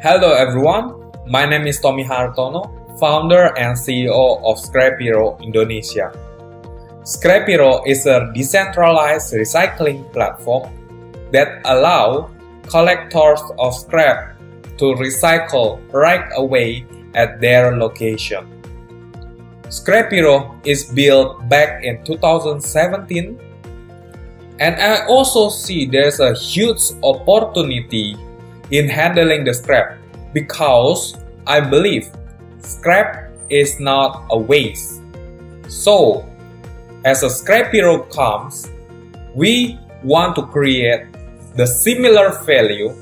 Hello everyone, my name is Tommy Hartono, founder and CEO of Scrapiro Indonesia. Scrapiro is a decentralized recycling platform that allow collectors of scrap to recycle right away at their location. Scrapiro is built back in 2017 and I also see there's a huge opportunity in handling the scrap because I believe scrap is not a waste. So, as a scrap hero comes, we want to create the similar value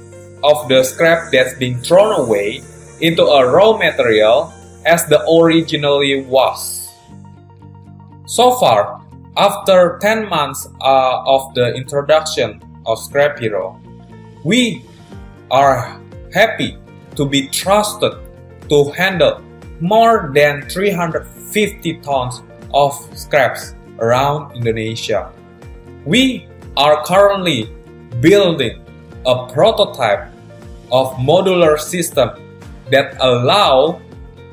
of the scrap that's being thrown away into a raw material as the originally was. So far, after 10 months uh, of the introduction of Scrap Hero, we are happy to be trusted to handle more than 350 tons of scraps around Indonesia. We are currently building a prototype of modular system that allow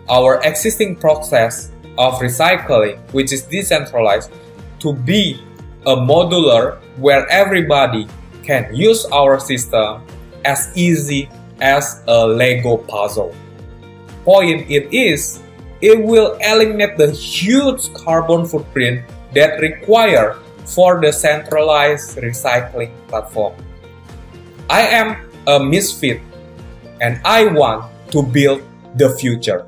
our existing process of recycling, which is decentralized, to be a modular where everybody can use our system as easy as a Lego puzzle. Point it is, it will eliminate the huge carbon footprint that required for the centralized recycling platform. I am a misfit and I want to build the future.